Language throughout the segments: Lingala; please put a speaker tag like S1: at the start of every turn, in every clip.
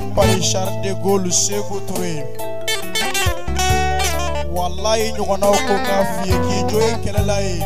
S1: pa Richard de Gaulle Segu Touré walayi ɲɔgɔnnaw ko k'a f'i ye k'i jo ye kɛlɛla ye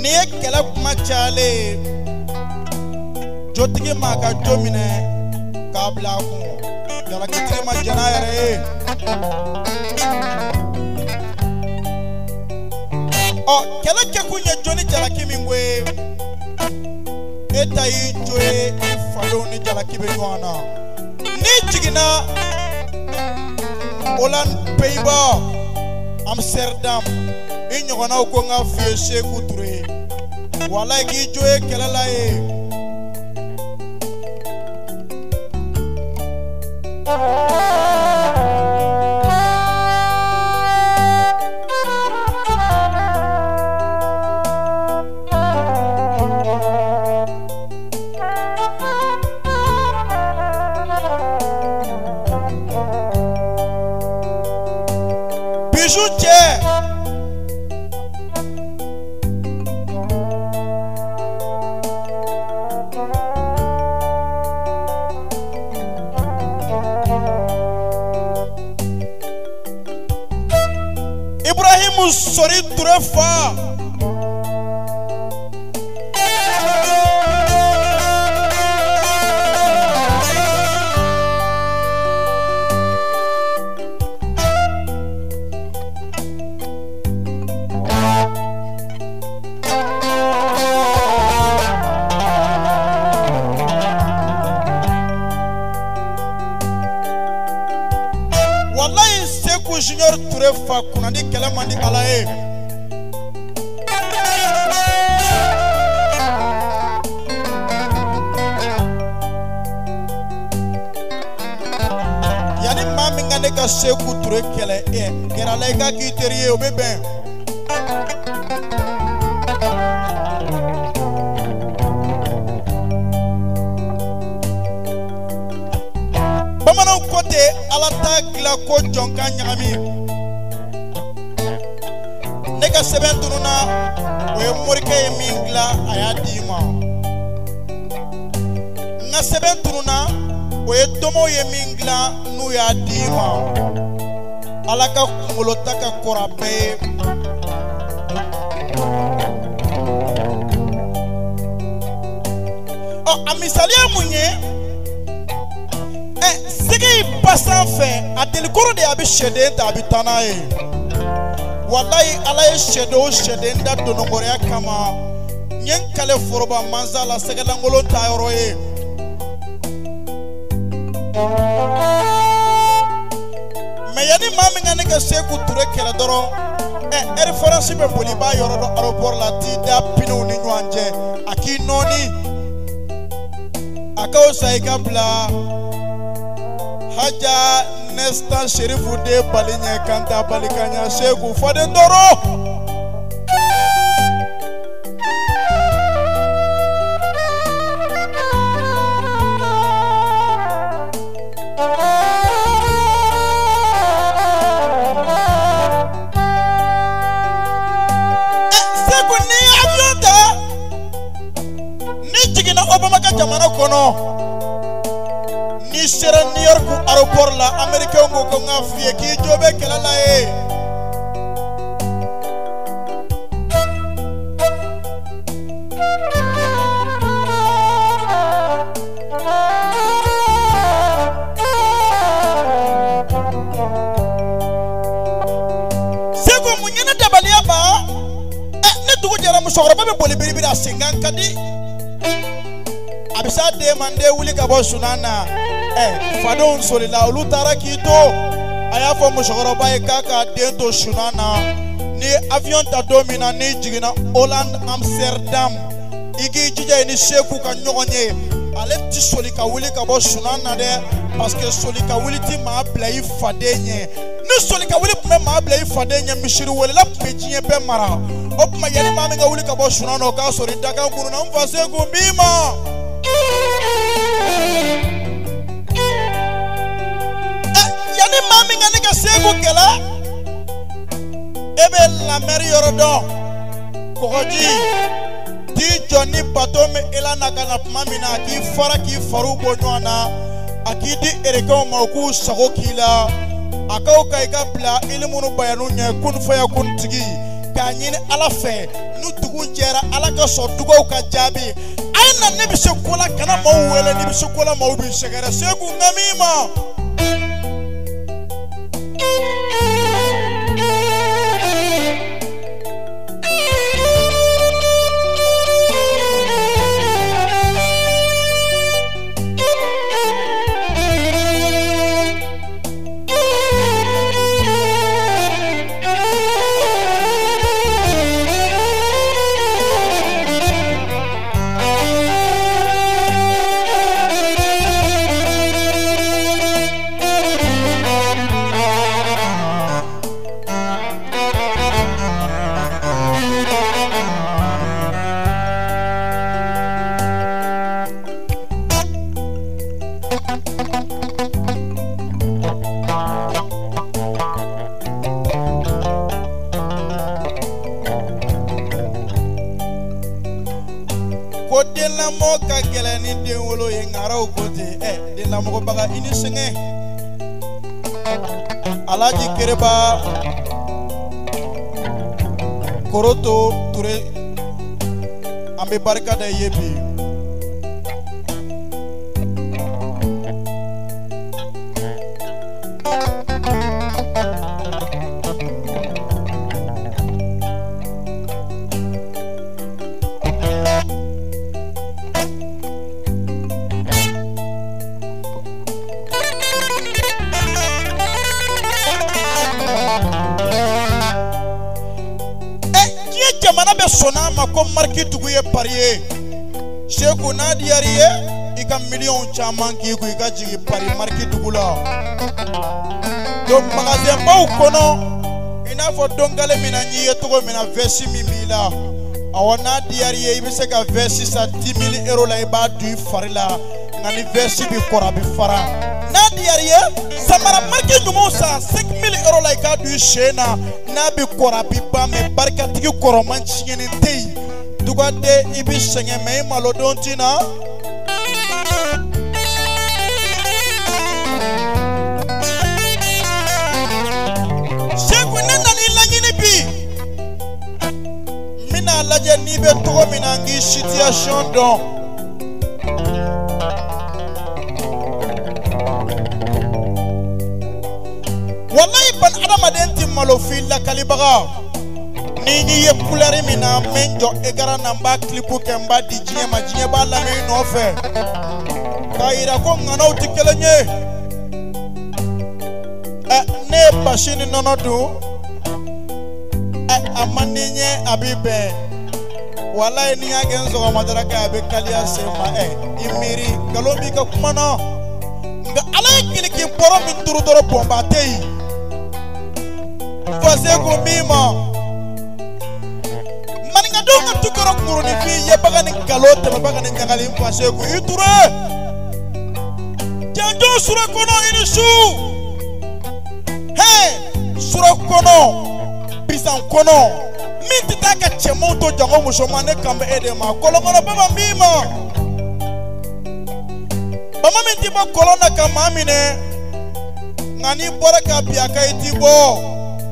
S1: n'i ye kɛlɛ kuma cayalen jotigi m'a ka kabla humo yalakitema jana yare eh? oh, ɔ kɛlɛ kɛkun ye joni jalaki min ko ye e ta y'i jo ye i fadenw ni jalaki bɛ ɲɔgɔn na n'i jiginna o la peyibɔ amsterdam i ɲɔgɔnnaw ko n ka fiye seku ture walayi k'i jo ye kɛlɛ la ye. Oh! Fá. Wallahi Seku Junior Ture Fa kunna ni kɛlɛ man di Ala ka se k'u turu kɛlɛ ɛ gɛrɛ la i ka k'i teri ye o bɛ bɛn. bamananw ko ten ala t'a dilan ko jɔn ka ɲagami. ne ka sɛbɛn tununa o ye morikɛ ye min dilan a y'a di i ma. n ka sɛbɛn tununa. o ye tomo ye min dilan n'u y'a di i ma ala ka kunkolota ka kɔra bɛɛ ye ɔ oh, a misaliya mun ye ɛ eh, sɛgɛ in ba sanfɛ a delikɔrɔ de a bɛ sɛden ta a bɛ taa n'a ye walayi ala ye sɛden o sɛden da donnɔgɔrɔya kama n ye n kale foroba mansa la sɛgɛlankolon ta yɔrɔ ye. mɛ yanni maa min ka ne ka se k'u ture kɛlɛ dɔrɔn ɛ ɛrifaransi bɛ boli i b'a yɔrɔ dɔn aropɔri la t'i da piniw ni ɲɔgɔn cɛ a k'i nɔɔni a ka fisa i ka bila hajja nesta serifu den bali ɲɛ kanta balikanya seku faden tɔɔrɔ. asinga nkadi abisa den mande wuli ka bɔ sunan na ɛ eh, fadenw solila olu taara k'i to a y'a fɔ musokɔrɔba ye k'a ka den to sunan na ni avion ta don min na n'i jiginna hollande amsterdam i k'i jija i e ni seku ka ɲɔgɔn ye ale ti soli ka wuli ka bɔ sunan na dɛ parce que soli ka wuli ti maa bila i faden ɲɛ ni soli ka wuli tun bɛ maa bila i faden ɲɛ misiri welela tun bɛ diɲɛ bɛɛ mara okuma yali mami nga wuli ka bɔ suna na o k'a sɔrɔ i da kan kunu na n fa se kun b'i ma. Eh, yanni maa min ka ne ka seko kɛlɛ e bɛ lamɛri yɔrɔ dɔn kɔgɔji t'i jɔ ni bato min i la na ka na tuma min na k'i fara k'i fariw bɔ ɲɔgɔn na a k'i di erekanw ma u k'u sago k'i la a k'aw ka i ka bila ili minnu bayanu ɲɛ kunfaya kuntigi. k'a ɲini ala fɛ n'u dugu jɛra ala ka sɔn dugaw ka jaabi a ye na ne bɛ se ko la kana maaw wele ni bɛ se ko la maaw b'i sɛgɛrɛ segu n ka min ma denlamɔgɔ ka gɛlɛ ni den wolo ye ŋaraw ko ten ɛ eh, denlamɔgɔbaga i ni sɛgɛn alaji kereba koroto ture an bɛ barika da i ye bi i ka miliyɔnw caman k'i kun i ka jigin pari mariki dugu la don magasinbaw kɔnɔ i n'a fɔ donkale min na n'i ye cogo min na vɛsi min b'i la awɔ n'a diyar'i ye i bɛ se ka vɛsi san dix mille euro la i b'a don i fari la nka ni vɛsi b'i kɔrɔ a bɛ fara n'a diyar'i ye samara mariki ɲumanw san cinq mille euro la i k'a don i sen na n'a bɛ kɔrɔ a bɛ ban mɛ barikatigi kɔrɔman tiɲɛni tɛ yen dugaden i bɛ sɛgɛn mɛ i malodon t'i na. seku ne nan'i laɲini bi n bena lajɛ n'i bɛ tɔgɔ min na n k'i sitiyasiyɔn dɔn walayi bani adamaden ti malo f'i lakalibaga ni i ye kulɛri min na n bɛ n jɔ egara na n b'a kilipu kɛ n b'a di diɲɛ ma diɲɛ b'a lamɛn i nɔfɛ k'a yira ko ŋanaw tɛ kelen ye ɛ ne ye basi ni nɔnɔ dun ɛ a man di n ye a b'i bɛn walayi ni n y'a kɛ n sɔgɔma dara kɛ a bɛ kaliya sen ma ɛ i miiri nkalon b'i ka kuma na nka ala ye kilikin bɔrɔ min turu dɔrɔn bɔnba tɛ yen fɔ se ko min ma. tukara kuruninfin ye baga ni nkalon tɛmɛ baga ni ɲagali fase kun i ture janjo sura kɔnɔ i ni su he sura kɔnɔ bisan kɔnɔ min tɛ taa ka cɛmanw to jango musoman ne kan bɛ e de ma kɔlɔnkɔnɔ bɛɛ ma min ma bama min t'i bɔ kɔlɔn na ka maa minɛ nka n'i bɔra ka bin a kan i t'i bɔ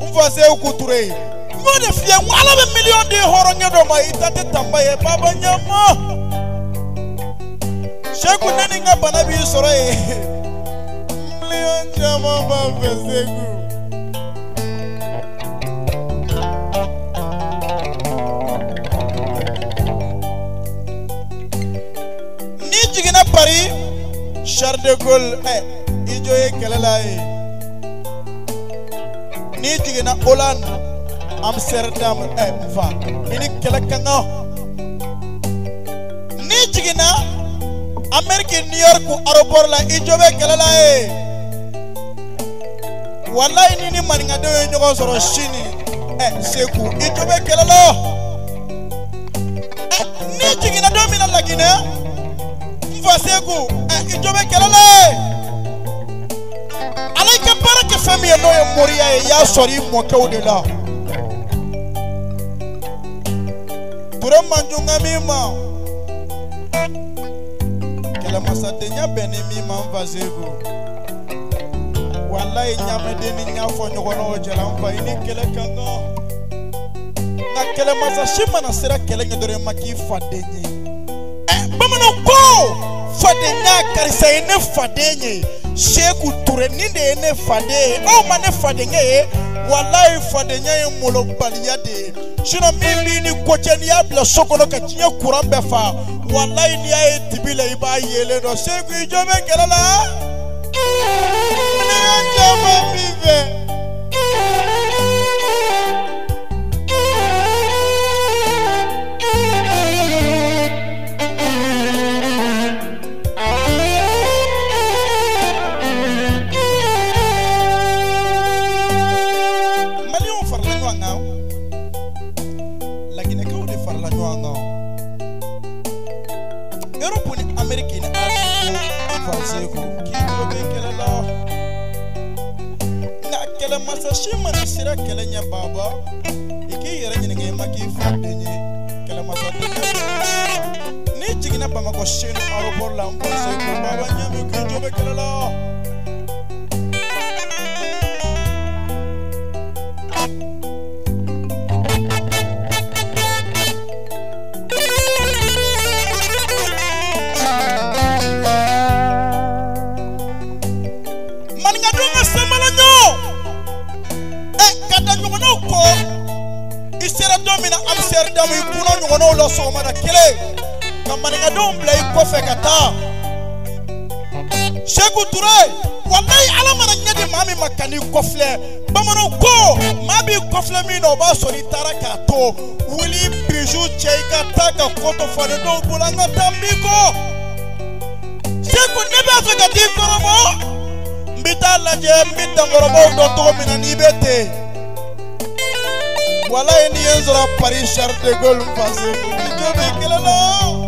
S1: n fase kuture mede fie ŋu ale be miliɔn de xɔrɔ nye dɔma yi tate tamba ye ba be nye mɔ seku nani ŋa bana bi sɔrɔ ye miliɔn caman b'a fɛ seku. ni jiginna pari charles de gaulle eh, ɛ i jo ye kɛlɛ la ye n'i jiginna hollande. amsterdam fa eh, i ni kɛlɛ ka kan n'i jiginna amɛriki new york aéroport la i jo bɛ kɛlɛ la ye walayi ni ni maninkadenw ye ɲɔgɔn sɔrɔ sini ɛ eh, seku i jo bɛ kɛlɛ la eh, n'i jiginna don min na laginɛ n fa seku ɛ i jo bɛ kɛlɛ la ye ala i ka baara kɛ fɛn min ye n'o ye moriya ye i y'a sɔrɔ i mɔkɛw de la vraiment njonga mima kɛlɛ e masa tɛ ɲa bɛn ni min ma n fasego walayi ɲamɛden ni ɲa fɔ ɲɔgɔnnaw cɛla n fa i ni kɛlɛ ka kan nka kɛlɛ masa si mana sera kɛlɛ ɲɛ dɔrɔn i ma k'i faden ye ɛ eh, bamananw ko fadenya karisa ye ne faden ye seku ture nin de ye ne faden ye aw ma ne fadenkɛ ye walayi e fadenya ye molobaliya de ye min b'i ni ko cɛ n'i y'a bila so kɔnɔ ka diɲɛ kuran bɛɛ fa walayi n'i y'a ye dibi la i b'a yelen dɔn seku i jo bɛ kɛlɛ la. masa si mana sira kɛlɛ ɲɛ baba i k'i yɛrɛ ɲininga i ma k'i fa den ye kɛlɛmasa denkɛ n'i jiginna bamakɔ senu aropɔri la n kɔrɔsɛ ko baba ɲɛ min k'i jo bɛ kɛlɛ la damu i kunna ɲɔgɔnnaw la sɔgɔmada kelen ka maninkadenw bila i kɔfɛ ka taa seku ture walayi ala mana ɲɛ di maa min ma ka n'i kɔfilɛ bamananw ko maa b'i kɔfilɛ min na o b'a sɔrɔ i taara k'a to wuli birisiw cɛ i ka taa ka ko to falen dɔw bolo an ka taa n b'i kɔ seku ne b'a fɛ ka t'i kɔrɔbɔ n bɛ taa lajɛ n bɛ dankɔrɔbaw dɔn cogo min na n'i bɛ ten. walayi n'i ye n sɔrɔ paris charles de gaulle fase i jɔ bɛ kelen na.